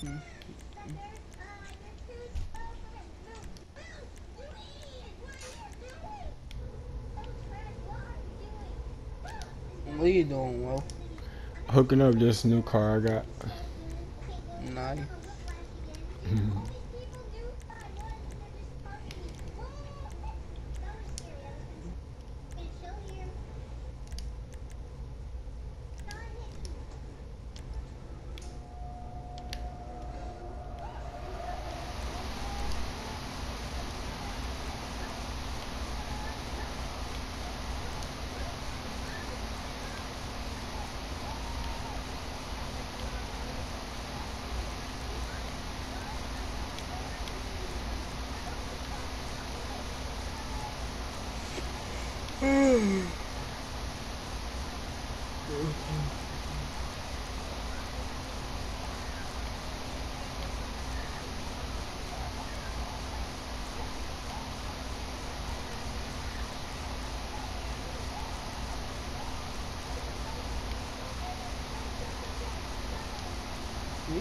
What are you doing, Will? Hooking up this new car I got. Nice.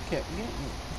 Kept getting it.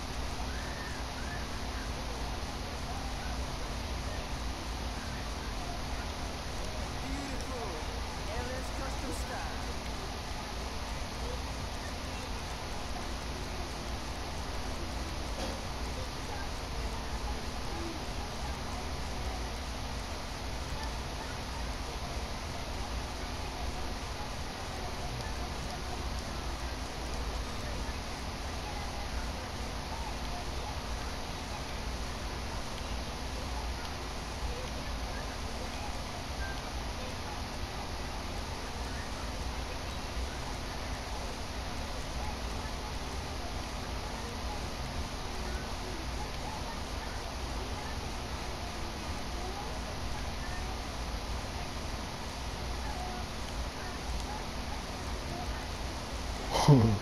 哼哼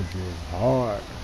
Is hard.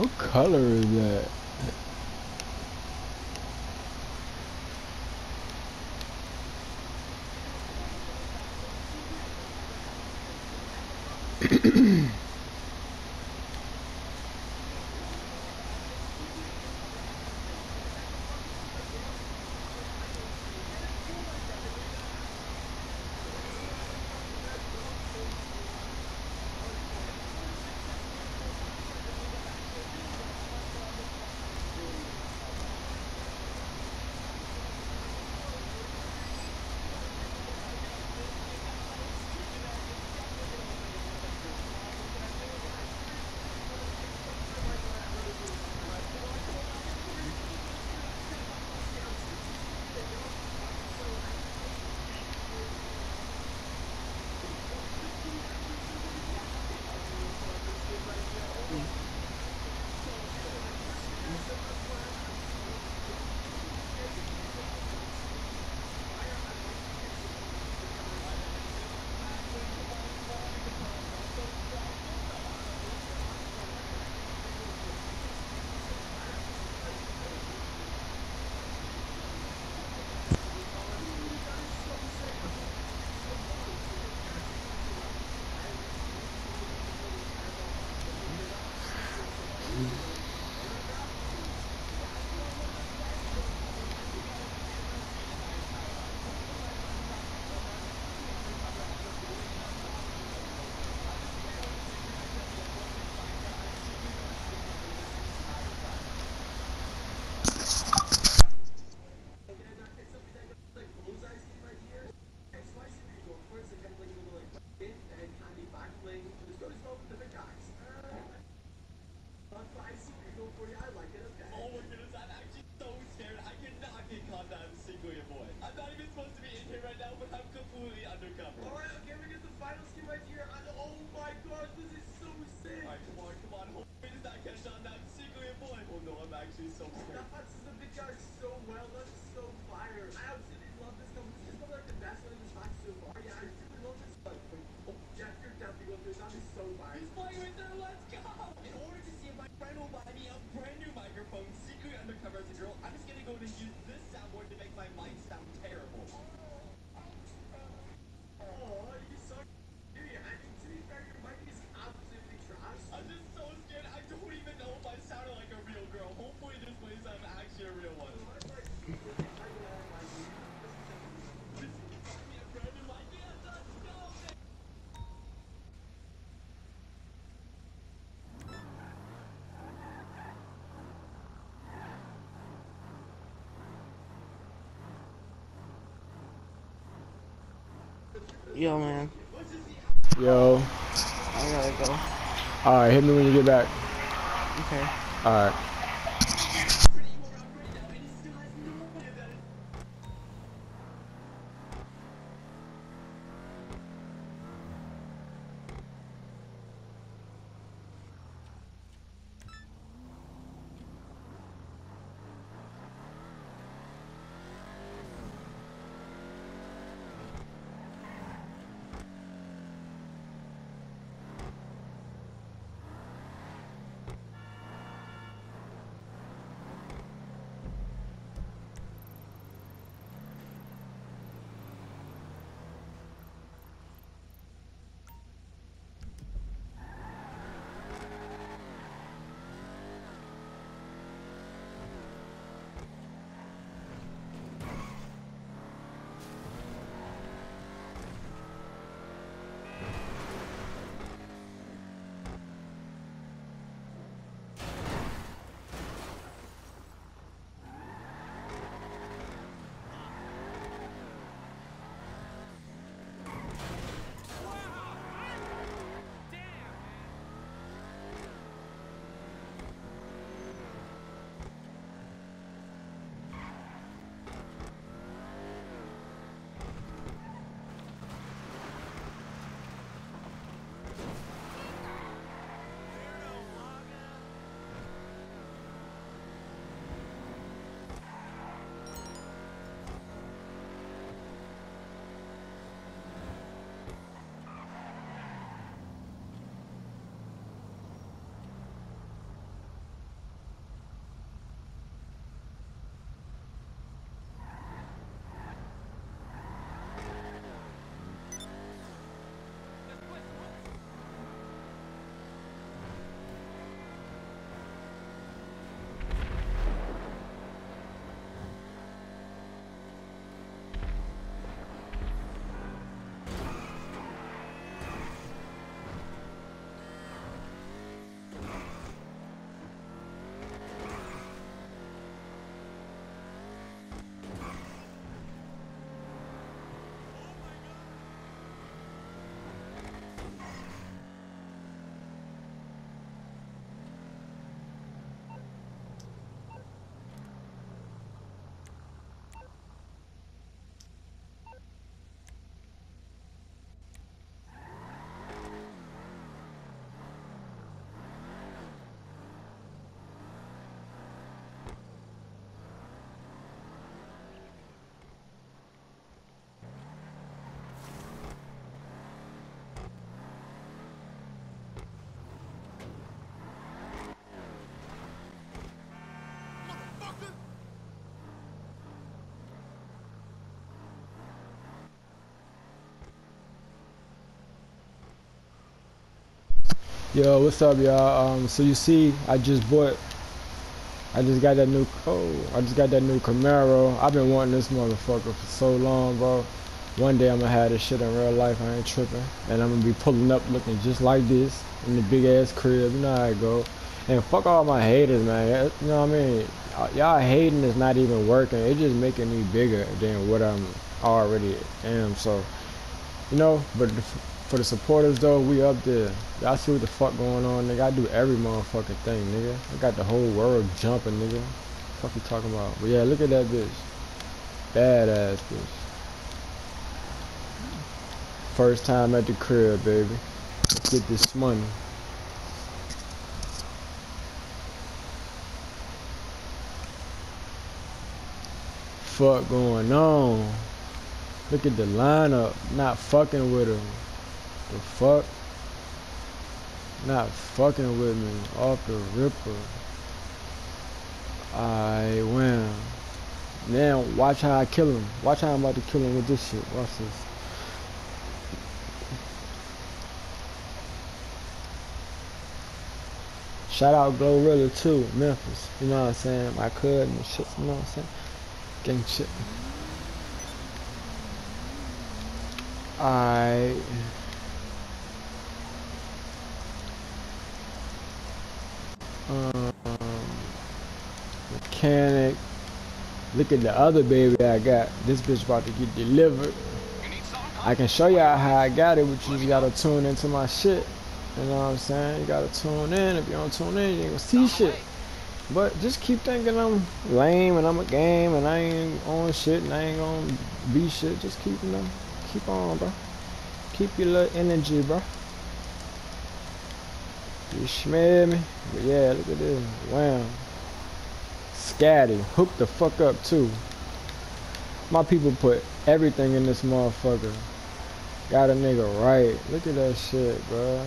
What color is that? Mm-hmm. actually so scary. Yo, man. Yo. I gotta go. Alright, hit me when you get back. Okay. Alright. Yo, what's up, y'all? Um, so you see, I just bought, I just got that new, oh, I just got that new Camaro. I've been wanting this motherfucker for so long, bro. One day I'm gonna have this shit in real life. I ain't tripping, and I'm gonna be pulling up looking just like this in the big ass crib. You know how it go. And fuck all my haters, man. You know what I mean? Y'all hating is not even working. It's just making me bigger than what I'm already am. So, you know, but for the supporters though, we up there. Y'all see what the fuck going on, nigga. I do every motherfucking thing, nigga. I got the whole world jumping, nigga. Fuck you talking about? But yeah, look at that bitch. Badass bitch. First time at the crib, baby. Let's get this money. Fuck going on? Look at the lineup. Not fucking with him. The fuck? Not fucking with me. Off the ripper. I win. Now watch how I kill him. Watch how I'm about to kill him with this shit. Watch this. Shout out Glorilla too, Memphis. You know what I'm saying? My cousin and shit, you know what I'm saying? Gang shit. I mechanic. Look at the other baby I got. This bitch about to get delivered. I can show y'all how I got it, but you just gotta tune into my shit. You know what I'm saying? You gotta tune in. If you don't tune in, you ain't gonna see shit. But just keep thinking I'm lame and I'm a game and I ain't on shit and I ain't gonna be shit. Just keep, you know, keep on, bro. Keep your little energy, bro. You smell me? But yeah, look at this. Wow. Scatty. Hook the fuck up too. My people put everything in this motherfucker. Got a nigga right. Look at that shit, bro.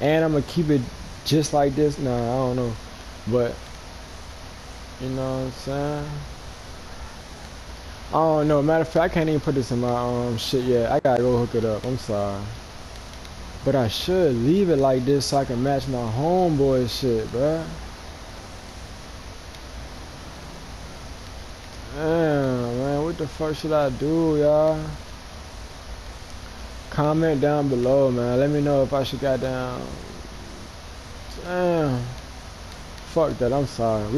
And I'm gonna keep it just like this. Nah, I don't know. But you know what I'm saying? I don't know. Matter of fact, I can't even put this in my um shit yet. I gotta go hook it up. I'm sorry. But I should leave it like this so I can match my homeboy shit, bruh. Damn, man. What the fuck should I do, y'all? Comment down below, man. Let me know if I should got down. Damn. Fuck that. I'm sorry. We